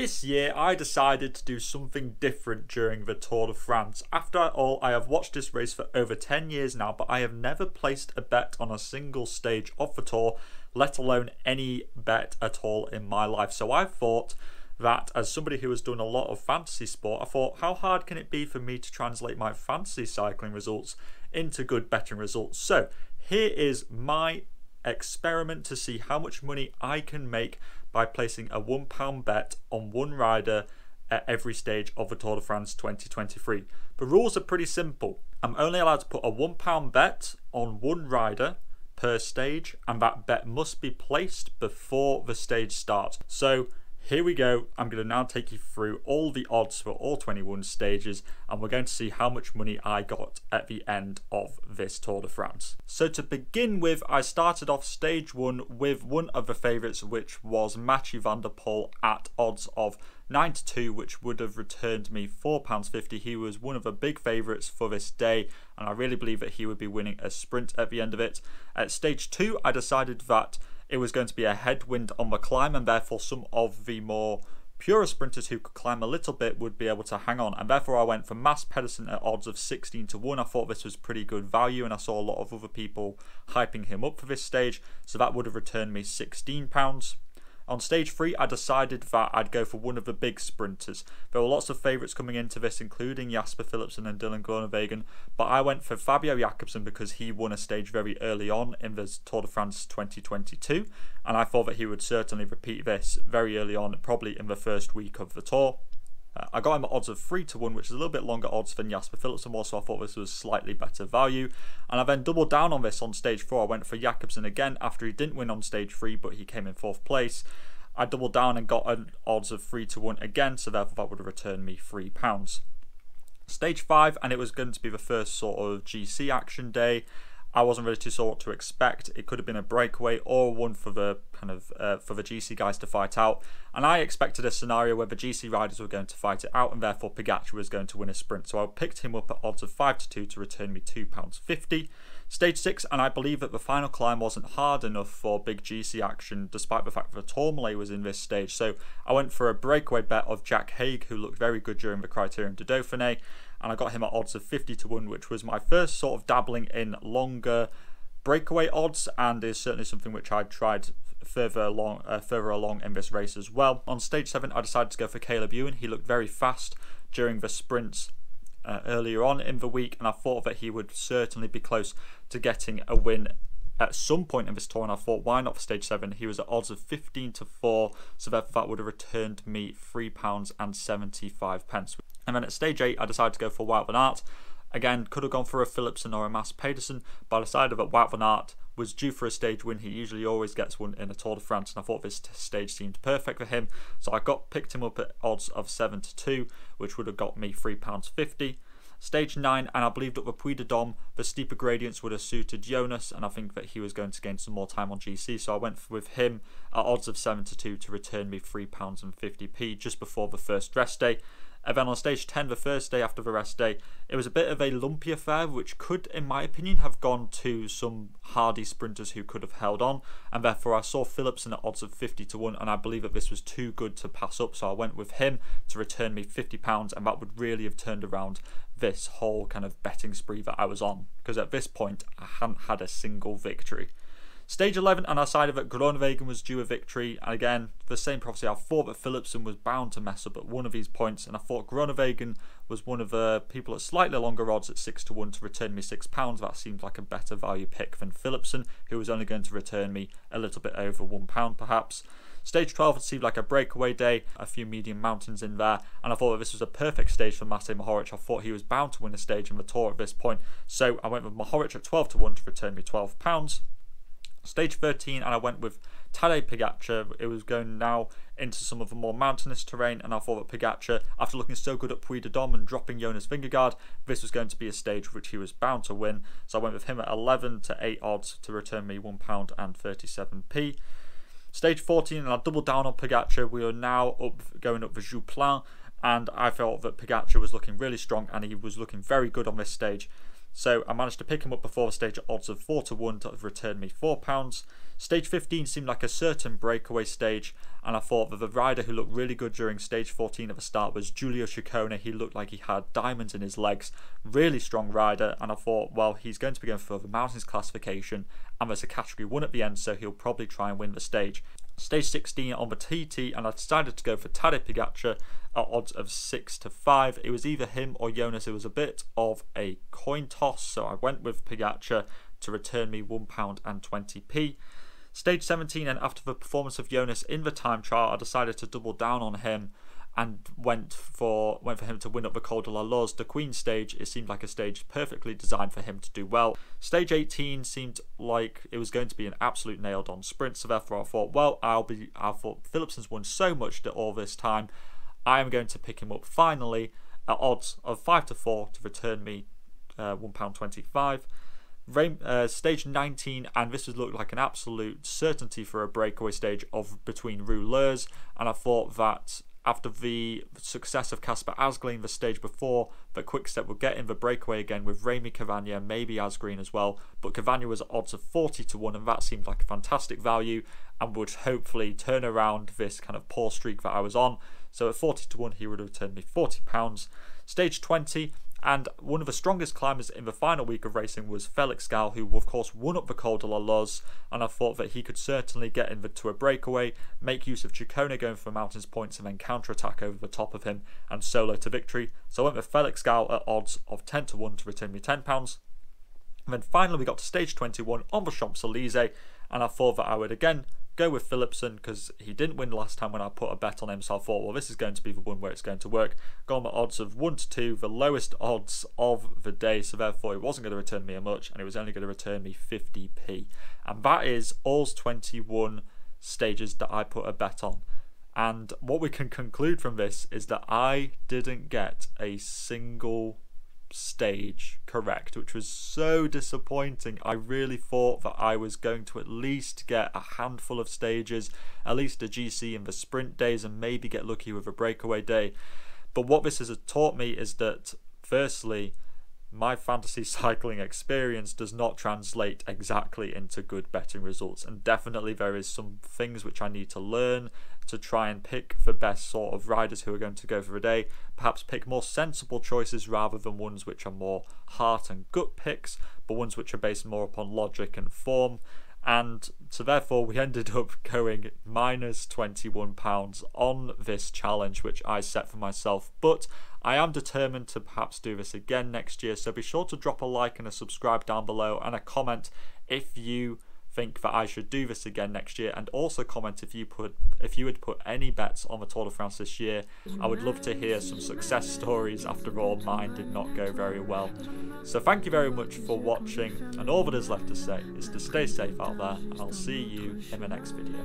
This year, I decided to do something different during the Tour de France. After all, I have watched this race for over 10 years now, but I have never placed a bet on a single stage of the Tour, let alone any bet at all in my life. So I thought that as somebody who has done a lot of fantasy sport, I thought, how hard can it be for me to translate my fantasy cycling results into good betting results? So here is my experiment to see how much money I can make by placing a £1 bet on one rider at every stage of the Tour de France 2023. The rules are pretty simple. I'm only allowed to put a £1 bet on one rider per stage, and that bet must be placed before the stage starts. So here we go. I'm going to now take you through all the odds for all 21 stages and we're going to see how much money I got at the end of this Tour de France. So to begin with, I started off stage one with one of the favourites, which was Mathieu van der Poel at odds of 9 to 2, which would have returned me £4.50. He was one of the big favourites for this day, and I really believe that he would be winning a sprint at the end of it. At stage two, I decided that it was going to be a headwind on the climb, and therefore some of the more purer sprinters who could climb a little bit would be able to hang on. And therefore, I went for Mads Pedersen at odds of 16 to 1. I thought this was pretty good value, and I saw a lot of other people hyping him up for this stage, so that would have returned me £16. On stage three, I decided that I'd go for one of the big sprinters. There were lots of favourites coming into this, including Jasper Philipsen and Dylan Groenewegen, but I went for Fabio Jakobsen because he won a stage very early on in the Tour de France 2022, and I thought that he would certainly repeat this very early on, probably in the first week of the Tour. Uh, I got him at odds of 3 to 1, which is a little bit longer odds than Jasper Philipsen was, so I thought this was slightly better value. And I then doubled down on this on stage 4. I went for Jakobsen again after he didn't win on stage 3, but he came in 4th place. I doubled down and got an odds of 3 to 1 again, so therefore that would have returned me £3. Stage 5, and it was going to be the first sort of GC action day. I wasn't really too sure what to expect. It could have been a breakaway or one for the kind of uh, for the GC guys to fight out. And I expected a scenario where the GC riders were going to fight it out, and therefore Pogacar was going to win a sprint. So I picked him up at odds of five to two to return me two pounds fifty. Stage six, and I believe that the final climb wasn't hard enough for big GC action, despite the fact that Tourmalet was in this stage. So I went for a breakaway bet of Jack Haig, who looked very good during the Criterium de Dauphiné and I got him at odds of 50 to 1, which was my first sort of dabbling in longer breakaway odds, and is certainly something which I tried further along uh, further along in this race as well. On stage 7, I decided to go for Caleb Ewan. He looked very fast during the sprints uh, earlier on in the week, and I thought that he would certainly be close to getting a win at some point in this tour, and I thought, why not for stage seven? He was at odds of 15 to 4, so therefore that would have returned me £3.75. And then at stage 8, I decided to go for Wout van Aert. Again, could have gone for a Philipsen or a Mads Pedersen, but I decided that Wout van Aert was due for a stage win. He usually always gets one in a Tour de France, and I thought this stage seemed perfect for him. So I got picked him up at odds of 7 to 2, which would have got me £3.50. Stage 9, and I believed that the Puy de Dôme, the steeper gradients would have suited Jonas, and I think that he was going to gain some more time on GC, so I went with him at odds of 7 to 2 to return me £3.50p just before the first rest day. And then on stage 10, the first day after the rest day, it was a bit of a lumpy affair, which could, in my opinion, have gone to some hardy sprinters who could have held on. And therefore, I saw Philipsen at odds of 50 to 1, and I believe that this was too good to pass up. So I went with him to return me £50, and that would really have turned around this whole kind of betting spree that I was on. Because at this point, I hadn't had a single victory. Stage 11, and I decided that Groenewegen was due a victory. And again, the same prophecy, I thought that Philipsen was bound to mess up at one of these points. And I thought Groenewegen was one of the people at slightly longer odds at 6 to 1 to return me £6. That seemed like a better value pick than Philipsen, who was only going to return me a little bit over £1 perhaps. Stage 12 seemed like a breakaway day, a few medium mountains in there, and I thought that this was a perfect stage for Matej Mohoric. I thought he was bound to win a stage in the tour at this point, so I went with Mohoric at 12 to 1 to return me £12. Stage 13, and I went with Tadej Pogacar. It was going now into some of the more mountainous terrain, and I thought that Pogacar, after looking so good at Puy de Dôme and dropping Jonas Vingegaard, this was going to be a stage which he was bound to win. So I went with him at 11 to 8 odds to return me £1 and 37p. Stage 14, and I doubled down on Pogacar. We are now up going up the Joux and I felt that Pogacar was looking really strong and he was looking very good on this stage. So I managed to pick him up before the stage at odds of 4 to 1 to return me £4. Stage 15 seemed like a certain breakaway stage, and I thought that the rider who looked really good during stage 14 at the start was Giulio Ciccone. He looked like he had diamonds in his legs, really strong rider, and I thought, well, he's going to be going for the mountains classification, and there's a category 1 at the end, so he'll probably try and win the stage. Stage 16 on the TT, and I decided to go for Tadej Pogacar at odds of 6 to 5. It was either him or Jonas. It was a bit of a coin toss, so I went with Pogacar to return me £1 and 20p. Stage 17, and after the performance of Jonas in the time trial, I decided to double down on him and went for went for him to win up the Col de la Loze. The Queen stage, it seemed like a stage perfectly designed for him to do well. Stage 18 seemed like it was going to be an absolute nailed on sprint, so therefore I thought, well, I'll be I thought Philipsen's won so much all this time. I am going to pick him up finally at odds of 5 to 4 to return me uh, £1.25. Rain, uh, stage 19, and this would look like an absolute certainty for a breakaway stage of between rouleurs. And I thought that after the success of Casper Asgreen the stage before, that Quickstep would get in the breakaway again with Remi Cavagna, maybe Asgreen as well. But Cavagna was at odds of 40 to 1, and that seemed like a fantastic value and would hopefully turn around this kind of poor streak that I was on. So at 40 to 1, he would have returned me £40. Stage 20, and one of the strongest climbers in the final week of racing was Felix Gall, who of course won up the Col de la Loze, and I thought that he could certainly get into a breakaway, make use of Ciccone going for mountains points, and then counter-attack over the top of him and solo to victory. So I went with Felix Gall at odds of 10 to 1 to return me £10. And then finally we got to stage 21 on the Champs-Élysées, and I thought that I would again go with Philipsen because he didn't win last time when I put a bet on him. So I thought, well, this is going to be the one where it's going to work. Got my odds of 1 to 2, the lowest odds of the day. So therefore, it wasn't going to return me a much and it was only going to return me 50p. And that is all's 21 stages that I put a bet on. And what we can conclude from this is that I didn't get a single stage correct, which was so disappointing. I really thought that I was going to at least get a handful of stages, at least a GC in the sprint days, and maybe get lucky with a breakaway day. But what this has taught me is that, firstly, my fantasy cycling experience does not translate exactly into good betting results and definitely there is some things which I need to learn to try and pick the best sort of riders who are going to go for a day. Perhaps pick more sensible choices rather than ones which are more heart and gut picks but ones which are based more upon logic and form. And so therefore we ended up going minus 21 pounds on this challenge which I set for myself. But I am determined to perhaps do this again next year so be sure to drop a like and a subscribe down below and a comment if you think that I should do this again next year and also comment if you put if you would put any bets on the Tour de France this year. I would love to hear some success stories. After all mine did not go very well so thank you very much for watching and all that is left to say is to stay safe out there and I'll see you in the next video.